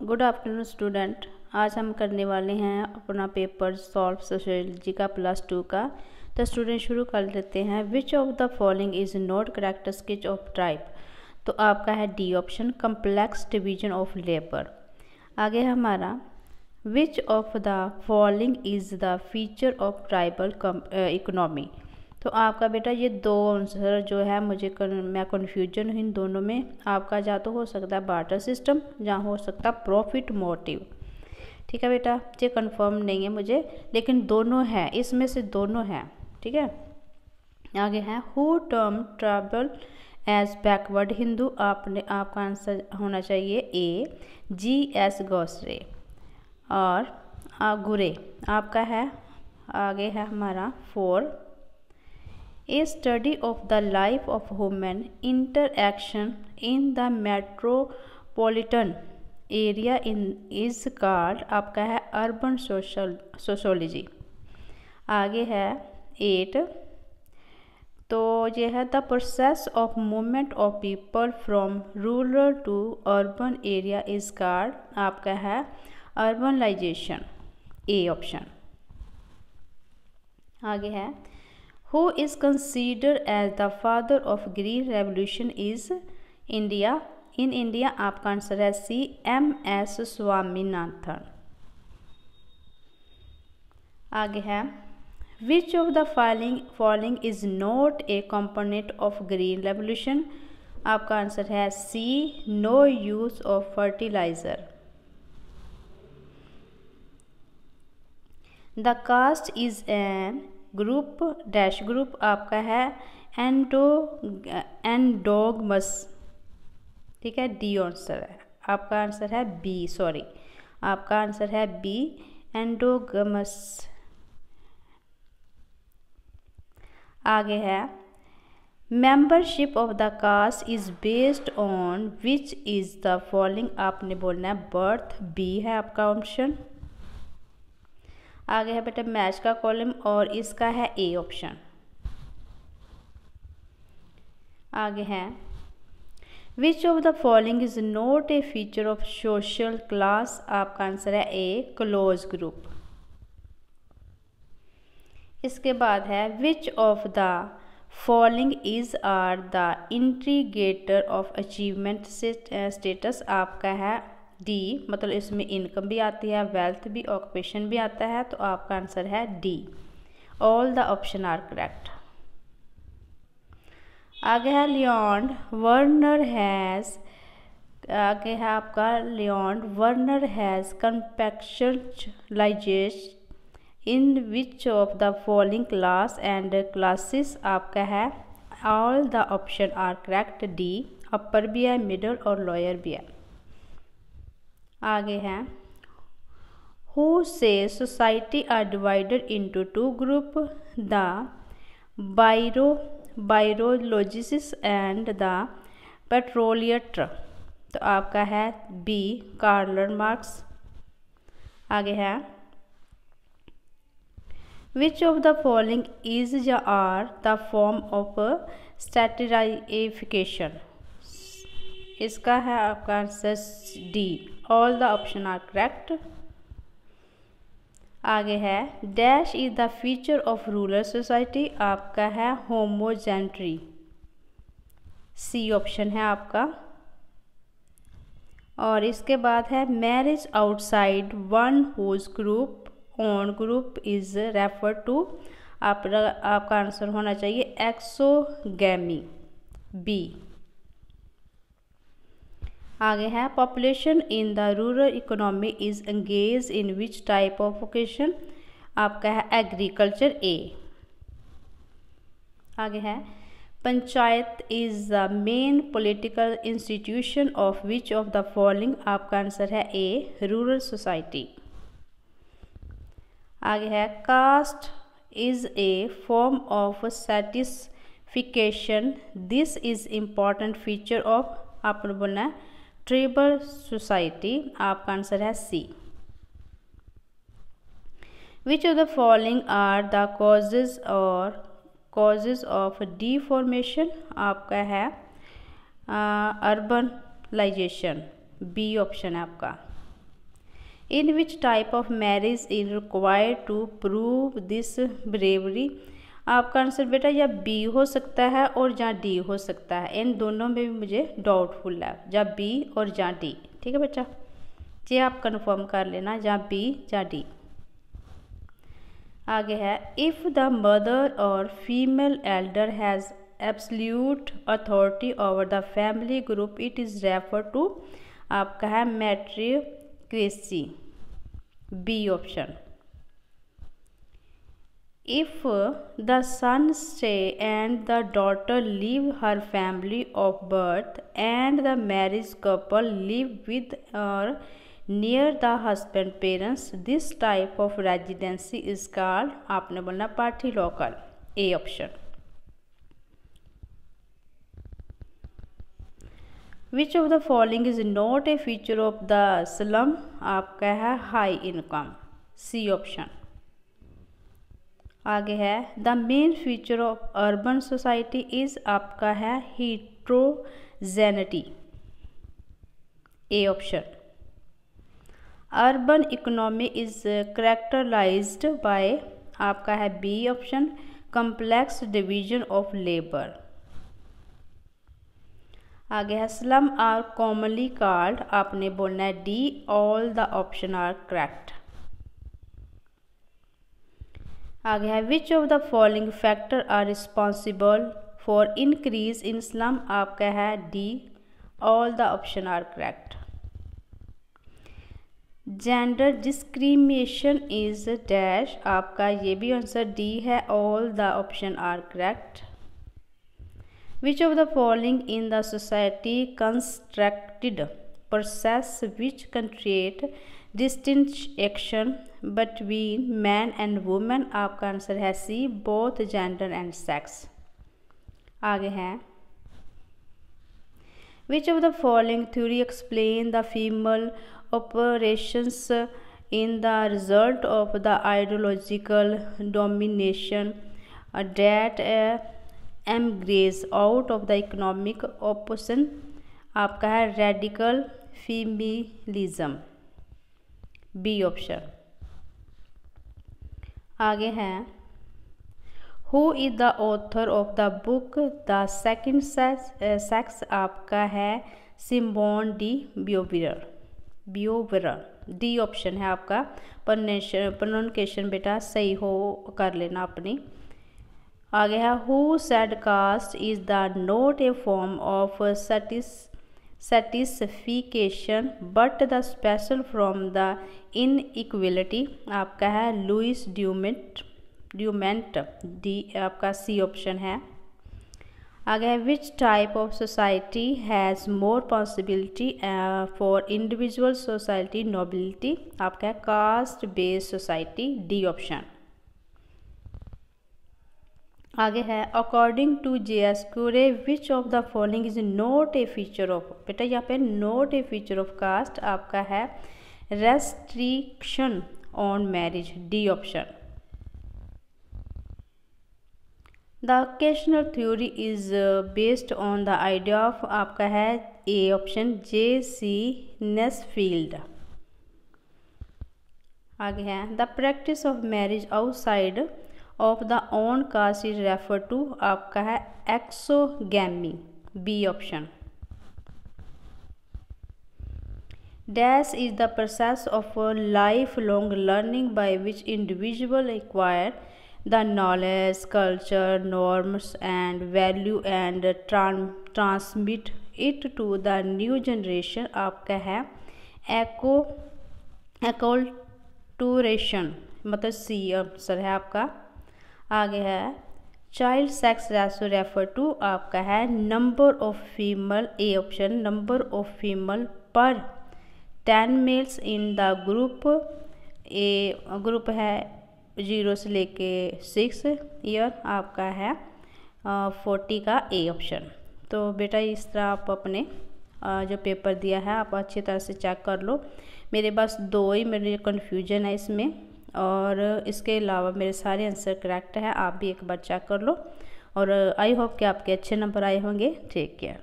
Good afternoon student. आज हम करने वाले हैं अपना पेपर सॉल्व सोशोलॉजी का प्लस टू का। तो स्टूडेंट शुरू कर लेते हैं। Which of the following is not correct sketch of tribe तो आपका है D option complex division of labour आगे हमारा which of the following is the feature of tribal economy तो आपका बेटा ये दो आंसर जो है मुझे कर, मैं कन्फ्यूज़न हूँ इन दोनों में। आपका जा तो हो सकता है बाटर सिस्टम या हो सकता है प्रॉफिट मोटिव ठीक है बेटा? ये कंफर्म नहीं है मुझे लेकिन दोनों हैं इसमें से दोनों हैं। ठीक है? आगे हैं who term tribal as backward Hindu आपने आपका आंसर होना चाहिए ए जी एस गौसरे और गुरे। आपका है आगे है हमारा for a study of the life of women interaction in the metropolitan area in is called आपका है अर्बन सोशल सोशोलॉजी आगे है एट तो यह है the process of movement of people from rural to urban area is called आपका है अर्बनलाइजेशन ए option आगे है। Who is considered as the father of green revolution is india. In india आपका आंसर है सी एम एस स्वामीनाथन आगे है which of the following following is not a component of green revolution आपका answer है C no use of fertiliser the caste is an group dash group आपका है endo, एंडोगमस। ठीक है, डी आंसर है। आपका आंसर है बी, सॉरी। आपका आंसर है बी, एंडोगमस। आगे है membership of the caste is based on which is the following आपने बोलना है बर्थ बी है आपका ऑप्शन आगे है बेटा मैच का कॉलम और इसका है ए ऑप्शन। आगे है। Which of the following is not a feature of social class आपका आंसर है ए क्लोज ग्रुप इसके बाद है which of the following is are the indicator of achievement status आपका है डी मतलब इसमें इनकम भी आती है वेल्थ भी ऑक्यूपेशन भी आता है तो आपका आंसर है D all the option are correct आगे है लियोन्ड वर्नर हैज़ आगे है आपका Lloyd Warner has conceptualisation in which of the following class and classes आपका है? All the option are correct D upper भी है मिडल और लोअर भी है. आगे हैं। Who say society are divided into two group the बायरो bourgeoisie and the proletariat तो आपका है बी कार्लर मार्क्स आगे है। Which of the following is या are the form of stratification इसका है आपका answer D all the option are correct आगे है dash is the feature of rural society आपका है होमोजेंट्री सी ऑप्शन है आपका. और इसके बाद है marriage outside one whose group own group is refer to आप आपका आंसर होना चाहिए एक्सोगैमी बी आगे है population in the rural economy is engage in which type of vocation आपका है एग्रीकल्चर ए आगे है, panchayat is the main political institution of which of the following आपका आंसर है ए रूरल सोसाइटी आगे है caste is a form of stratification this is important feature of आपने बोलना है ट्रेबल सोसाइटी, आपका आंसर है C which of the following are the causes और कॉजेज ऑफ़ डिफॉर्मेशन आपका है अर्बनलाइजेशन बी ऑप्शन है आपका. In which type of marriage is required to prove this bravery आपका आंसर बेटा या बी हो सकता है और या डी हो सकता है। इन दोनों में भी मुझे डाउटफुल है या बी और या डी ठीक है बच्चा? ये आप कन्फर्म कर लेना या बी या डी आगे है इफ़ द मदर और female elder has absolute authority over the family group it is refer to आपका है matriarchy B option if the son stay and the daughter live her family of birth and the marriage couple live with or near the husband parents this type of residency is called आपने बोलना patrilocal A option which of the following is not a feature of the slum आपका है high income C option आगे है। The main feature of urban society is आपका है heterogeneity A option urban economy is characterised by आपका है B option complex division of labour आगे है स्लम आर कॉमनली कार्ड आपने बोलना है D all the option are correct आगे है which of the following factor are responsible for increase in slum आपका है D all the option are correct gender discrimination is dash आपका ये भी आंसर डी है all the option are correct which of the following in the society constructed process which create action between man and women आपका answer है C both gender and sex आगे हैं which of the following theory explain the female operations in the result of the ideological domination that uh, embrace out of the economic opposition आपका है radical फीमिलिज्म B option. आगे है। Who is the author of the book the second sex आपका है? Simone de Beauvoir Beauvoir D option है आपका। Pronunciation बेटा सही हो, कर लेना अपनी। आगे है। Who said caste is the not a form of satis stratification but the special from the inequality आपका है लुइस ड्यूमेंट ड्यूमेंट डी आपका सी ऑप्शन है। आगे है which type of society has more possibility for individual society nobility आपका है caste based society D option आगे है according to J S Ghurye which of the following is not a feature of बेटा यहाँ पे not a feature of caste आपका है restriction on marriage D option the occupational theory is based on the idea of आपका है A option J C Nesfield आगे है the practice of marriage outside of the own caste is refer to आपका है exogamy B option dash is the process of life long learning by which individual acquire knowledge, culture, norms, and value and tran, transmit it to the new generation, आपका है एको एकोल्टूरेशन मतलब C answer है आपका। आगे है। Child sex ratio refer to आपका है number of female A option number of female per ten males in the group A group है ज़ीरो से लेके सिक्स ईयर आपका है फोर्टी का ए ऑप्शन तो बेटा इस तरह आप अपने जो पेपर दिया है, आप अच्छी तरह से चेक कर लो। मेरे पास दो ही, मेरे कन्फ्यूज़न है इसमें। और इसके अलावा मेरे सारे आंसर करेक्ट हैं, आप भी एक बार चेक कर लो। और आई होप कि आपके अच्छे नंबर आए होंगे। ठीक है